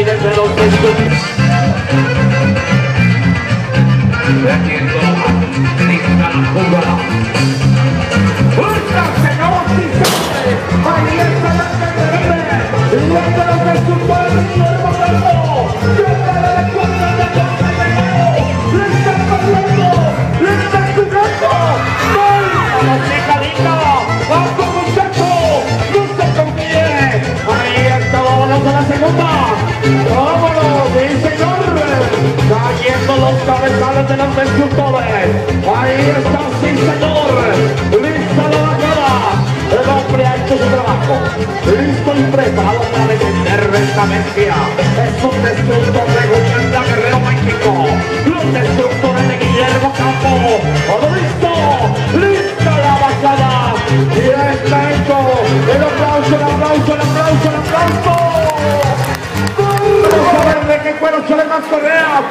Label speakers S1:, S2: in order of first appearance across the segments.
S1: in a fellow system. Ahí está, sí señor. Lista la bajada. El hombre ha hecho su trabajo. Listo y preparado para defender esta bestia. Es un destructor de Gutiérrez Guerrero México. Los destructores de Guillermo Campo. ¡Listo! ¡Lista la bajada! Y está hecho. El aplauso, el aplauso, el aplauso, el aplauso. Vamos a ver de qué cuero sale más correa.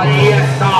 S1: Ahí está.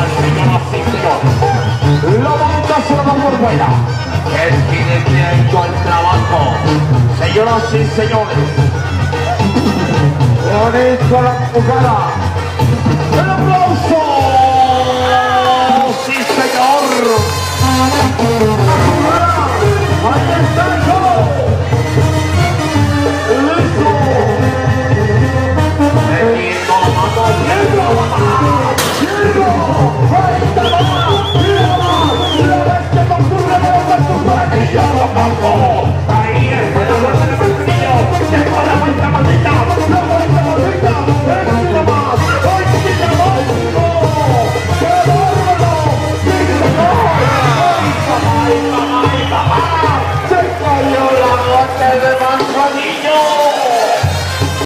S1: primera sección. Lo bonito se lo por buena. El jinete ha hecho el trabajo. Señoras y señores. Bonito la jugada. ¡El aplauso! ¡Sí, señor! Praise the Lord!